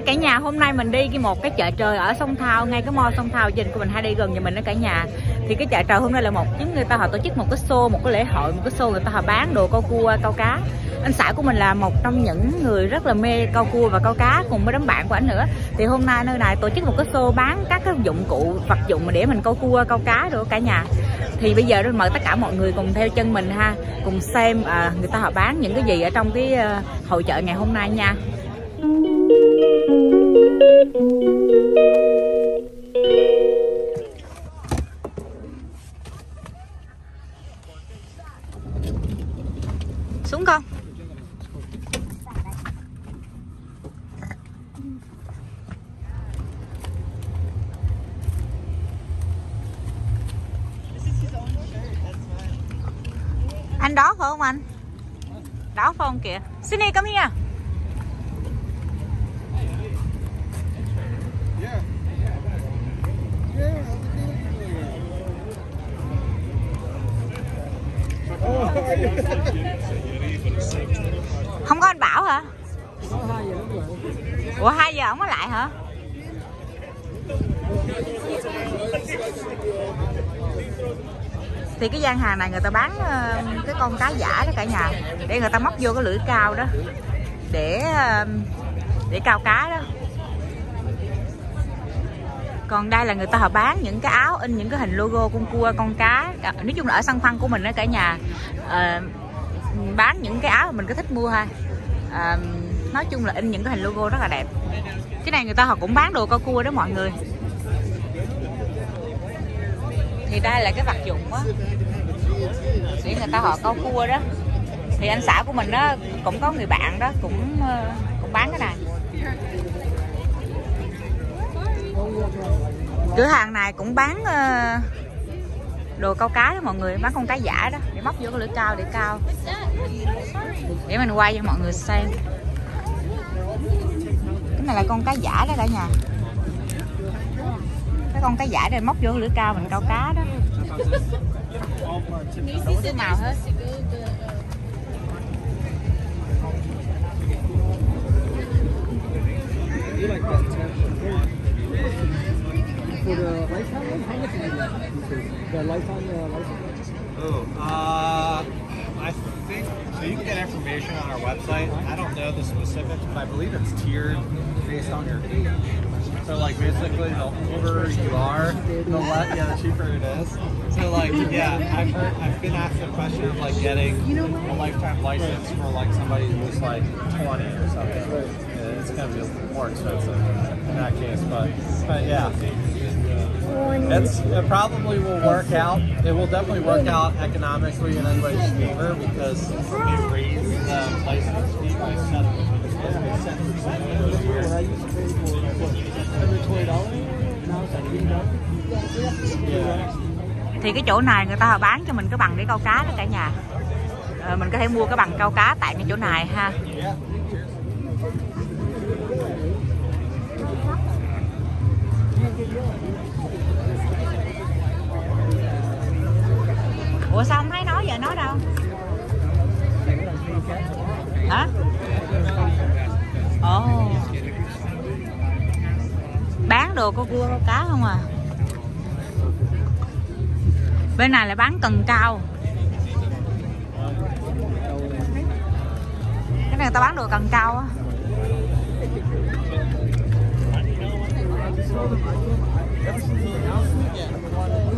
Hai cả nhà hôm nay mình đi cái một cái chợ trời ở sông Thao ngay cái mall sông Thao dình của mình hay đi gần nhà mình đó cả nhà. Thì cái chợ trời hôm nay là một chính người ta họ tổ chức một cái show một cái lễ hội một cái show người ta họ bán đồ câu cua câu cá. Anh xã của mình là một trong những người rất là mê câu cua và câu cá cùng với đám bạn của anh nữa. Thì hôm nay nơi này tổ chức một cái show bán các cái dụng cụ vật dụng để mình câu cua câu cá được cả nhà. Thì bây giờ tôi mời tất cả mọi người cùng theo chân mình ha cùng xem à, người ta họ bán những cái gì ở trong cái ờ, hội chợ ngày hôm nay nha xuống con. Anh đó phải không anh? Đó phải không kìa. Sydney come here. Không có anh bảo hả? Ủa, hai giờ không có lại hả? Thì cái gian hàng này người ta bán ờ, cái con cá giả đó cả nhà. Để người ta móc vô cái lưỡi cao đó. Để ờ, để cao cá đó còn đây là người ta họ bán những cái áo in những cái hình logo con cua con cá. Ờ, nói chung là ở sân phân của mình đó cả nhà à, bán những cái áo mà mình có thích mua ha à, ờ, nói chung là in những cái hình logo rất là đẹp. Cái này người ta họ cũng bán đồ câu cua đó mọi người. Thì đây là cái vật dụng á. Để người ta họ câu cua đó. Thì anh xã của mình đó cũng có người bạn đó cũng cũng bán cái này. Cửa hàng này cũng bán ờ, đồ câu cá đó mọi người, bán con cá giả đó. Để móc vô cái lưỡi cao để cao. Để mình quay cho mọi người xem. Cái này là con cá giả đó cả nhà. Cái con cá giả để móc vô cái lưỡi cao mình câu cá đó. Đủ thứ màu hết? The lifetime license? Oh, uh, I think so. You can get information on our website. I don't know the specifics, but I believe it's tiered based on your age. So, like, basically, the older you are, the less, yeah, the cheaper it is. So, like, yeah, I've heard, I've been asked the question of like getting a lifetime license for like somebody who's like 20 or something. It's gonna be more expensive in that case, but, but yeah. It's, it probably will work out. It will definitely work out economically in anybody's favor because they raise the license fee by seven. I used to pay for what, $120. Now it's like $80. Yeah. thì cái chỗ này người ta bán cho mình cái bằng để câu cá đó cả nhà ờ, mình có thể mua cái bằng câu cá tại cái chỗ này ha ủa sao không thấy nói giờ nói đâu? Hả? Ồ. Bán đồ có cua có cá không à? Bên này là bán cần cao. Cái này người ta bán đồ cần cao á.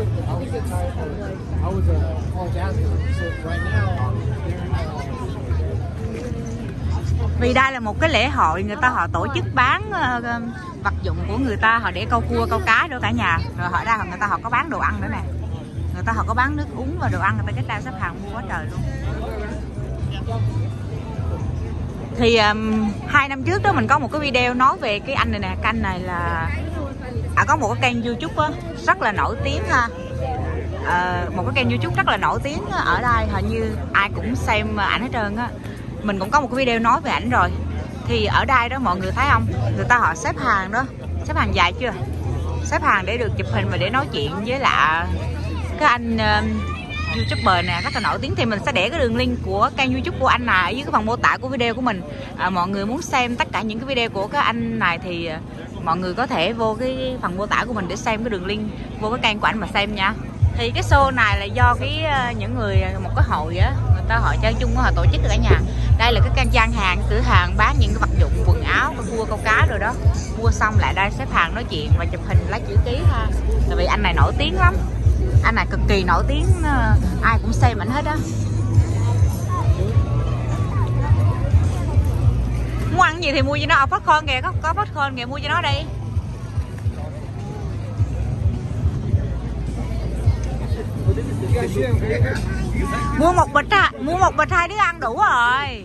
I was a college athlete. So right now, vì đây là một cái lễ hội người ta họ tổ chức bán ờ, vật dụng của người ta họ để câu cua câu cá đó cả nhà. Rồi họ ra người ta họ có bán đồ ăn nữa nè. Người ta họ có bán nước uống và đồ ăn người ta cái đang xếp hàng mua quá trời luôn. Thì um, hai năm trước đó mình có một cái video nói về cái anh này nè. Cái anh này là có một cái kênh youtube á, rất là nổi tiếng ha. À, một cái kênh youtube rất là nổi tiếng ở đây hình như ai cũng xem ảnh hết trơn á. Mình cũng có một cái video nói về ảnh rồi. Thì ở đây đó mọi người thấy không? Người ta họ xếp hàng đó. Xếp hàng dài chưa? Xếp hàng để được chụp hình và để nói chuyện với lại cái anh ờ, youtuber nè rất là nổi tiếng. Thì mình sẽ để cái đường link của kênh youtube của anh này ở dưới cái phần mô tả của video của mình. À, mọi người muốn xem tất cả những cái video của cái anh này thì ờ, mọi người có thể vô cái phần mô tả của mình để xem cái đường link, vô cái kênh của anh mà xem nha. Thì cái show này là do cái ờ, những người, một cái hội á, người ta hội chơi chung họ tổ chức cả nhà. Đây là cái căn gian hàng cửa hàng, bán những cái vật dụng, quần áo cua, câu cá rồi đó. Mua xong lại đây xếp hàng nói chuyện và chụp hình lấy chữ ký ha. Tại vì anh này nổi tiếng lắm. Anh này cực kỳ nổi tiếng ờ, ai cũng xem ảnh hết á. Muốn ăn gì thì mua cho nó. Ở popcorn kìa có, có popcorn kìa mua cho nó đi. Mua một bịch à mua một bịch hai đứa ăn đủ rồi.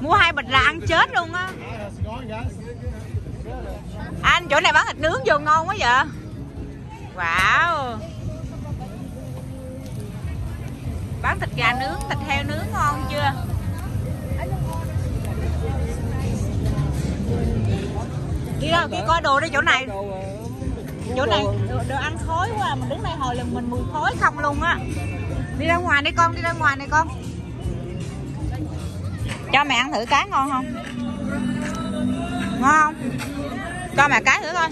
Mua hai bịch là ăn chết luôn á. À, anh chỗ này bán thịt nướng vô ngon quá vậy. Wow. Bán thịt gà nướng thịt heo nướng ngon chưa? Đi đâu kia coi đồ đi chỗ này. Chỗ này. đồ, đồ ăn khói quá mình đứng đây hồi là mình mùi khói không luôn á. Đi ra ngoài đi con đi ra ngoài này con. Cho mẹ ăn thử cá ngon không? Ngon không? Cho mẹ cái thử thôi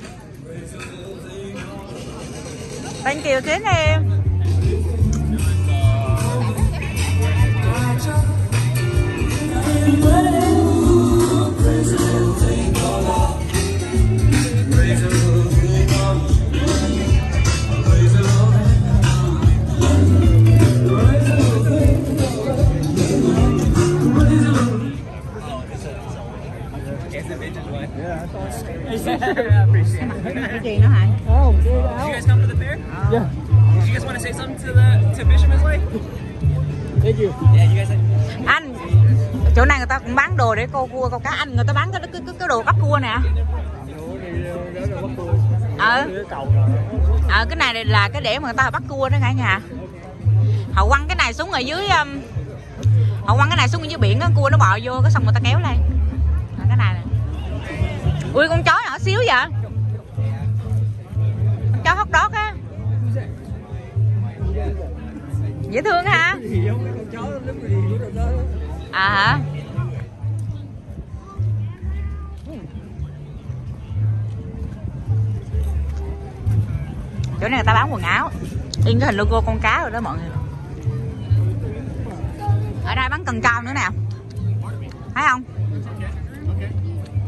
thank you kính em. Cái để câu cua câu cá anh người ta bán cái cái cái, cái đồ bắt cua nè. Đó ờ. Cái ờ cái này là cái để mà người ta bắt cua đó cả nhà. Họ quăng cái này xuống ở dưới um, họ quăng cái này xuống ở dưới biển á cua nó bò vô cái xong người ta kéo lên. Đó, cái này nè. Ui con chó nhỏ xíu vậy? Con chó hot dog á. Dễ thương ha Gì giống chỗ này người ta bán quần áo. In cái hình logo con cá rồi đó mọi người. Ở đây bán cần câu nữa nè. Thấy không?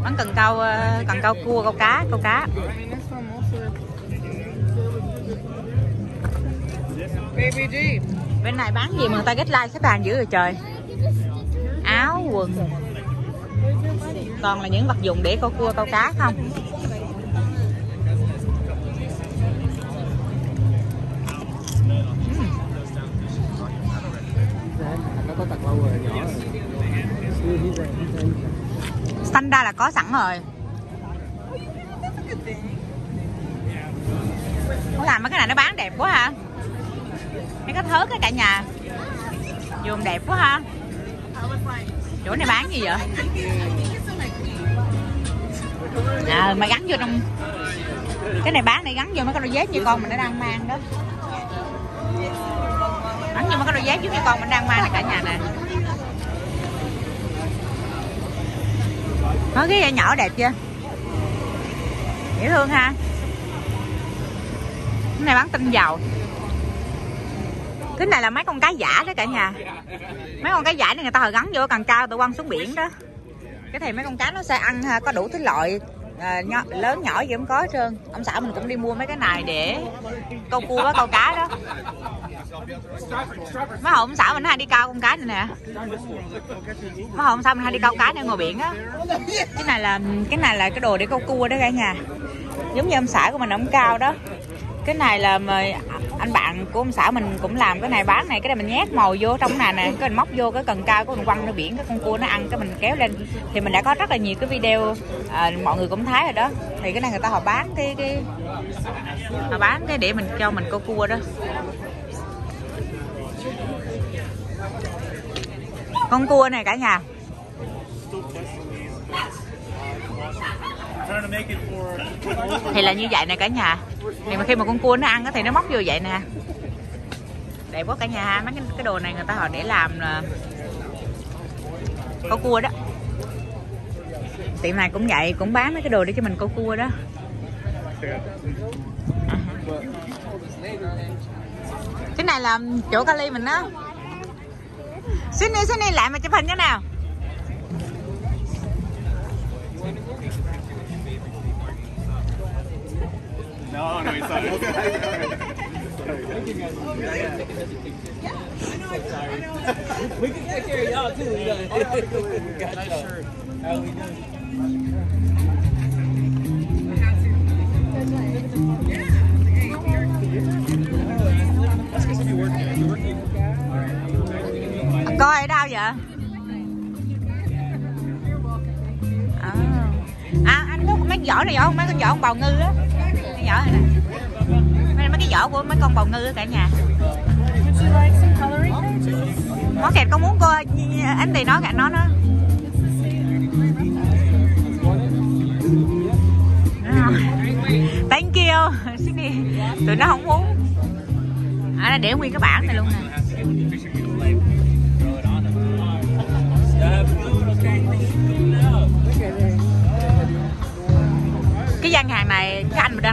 Bán cần câu ờ, cần câu cua câu cá câu cá. Bên này bán gì mà người ta get like xếp hàng dữ rồi trời. Áo quần. Toàn là những vật dụng để câu cua câu cá không có tật lâu rồi, nhỏ rồi. Xanh ra là có sẵn rồi. Nó làm mấy cái này nó bán đẹp quá ha. Mấy cái thớt cái cả nhà. Dùng đẹp quá ha. Chỗ này bán gì vậy? À mày gắn vô trong cái này bán này gắn vô mấy cái đôi dép như con mình nó đang mang đó gắn vô mà cái đôi dép giống như con mình đang mang này cả nhà nè. Nó cái nhỏ đẹp chưa? Dễ thương ha. Cái này bán tinh dầu. Cái này là mấy con cá giả đó cả nhà. Mấy con cá giả này người ta hồi gắn vô cần cao tụi quăng xuống biển đó. Cái thì mấy con cá nó sẽ ăn ha, có đủ thứ loại à, nhỏ, lớn nhỏ gì cũng có hết trơn. Ông xã mình cũng đi mua mấy cái này để câu cua với câu cá đó. Mấy hồi ông xã mình hay đi câu con cá này nè. Mấy hồi ông xã mình hay đi câu cá này ngoài biển á. Cái này là cái này là cái đồ để câu cua đó cả nhà. Giống như ông xã của mình ông cao đó. Cái này là mà anh bạn của ông xã mình cũng làm cái này bán này cái này mình nhét mồi vô trong này nè cái mình móc vô cái cần cao của mình quăng ra biển cái con cua nó ăn cái mình kéo lên. Thì mình đã có rất là nhiều cái video à, mọi người cũng thấy rồi đó. Thì cái này người ta họ bán cái cái họ bán cái để mình cho mình câu cua đó. Con cua này cả nhà. Thì là như vậy nè cả nhà. Thì mà khi mà con cua nó ăn thì nó móc vô vậy nè. Đẹp quá cả nhà ha mấy cái, cái đồ này người ta họ để làm là có cua đó. Tiệm này cũng vậy cũng bán mấy cái đồ để cho mình có cua đó. À cái này là chỗ kali mình đó. Xin đi xin đi lại mà chụp hình cái nào. No, no, he's not. We can take care of y'all too. We got nice shirt. How we doing? coi ở đâu vậy à, à anh có mấy vỏ này không mấy con vỏ con bào ngư á vỏ này nè. Mấy, mấy cái vỏ của mấy con bào ngư cả nhà. Món kẹt con muốn cô anh thì nói cả nó nó thank you. Tụi nó không muốn. À để nguyên cái bảng này luôn nè.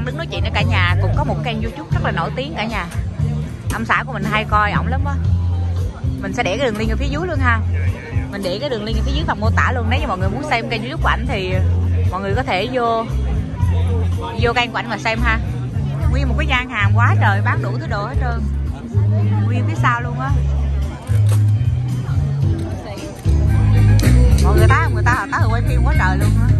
Đang đứng nói chuyện ở cả nhà, cũng có một kênh youtube rất là nổi tiếng cả nhà. Ông xã của mình hay coi ổng lắm á. Mình sẽ để cái đường link ở phía dưới luôn ha. Mình để cái đường link ở phía dưới phần mô tả luôn. Nếu như mọi người muốn xem kênh youtube của ảnh thì mọi người có thể vô vô kênh của ảnh mà xem ha. Nguyên một cái gian hàng quá trời bán đủ thứ đồ hết trơn. Nguyên phía sau luôn á. Mọi người tá người ta họ tá người quay phim quá trời luôn á.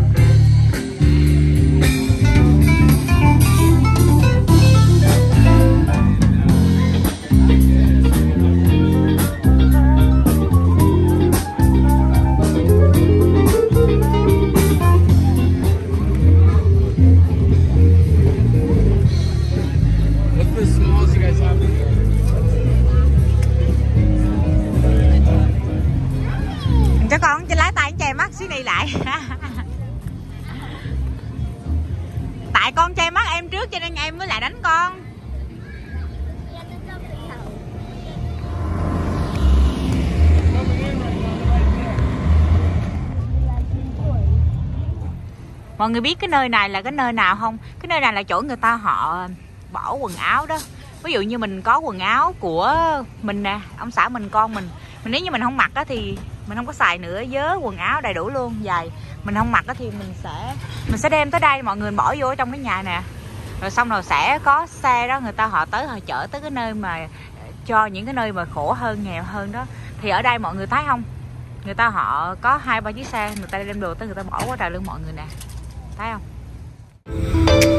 Mọi người biết cái nơi này là cái nơi nào không? Cái nơi này là chỗ người ta họ bỏ quần áo đó. Ví dụ như mình có quần áo của mình nè, ông xã mình, con mình. Mình nếu như mình không mặc á thì mình không có xài nữa vớ quần áo đầy đủ luôn dài mình không mặc á thì mình sẽ mình sẽ đem tới đây, mọi người bỏ vô trong cái nhà nè. Rồi xong rồi sẽ có xe đó, người ta họ tới, họ chở tới cái nơi mà, cho những cái nơi mà khổ hơn, nghèo hơn đó. Thì ở đây mọi người thấy không? Người ta họ có hai ba chiếc xe, người ta đem đồ tới, người ta bỏ quá trời lưng mọi người nè thấy không?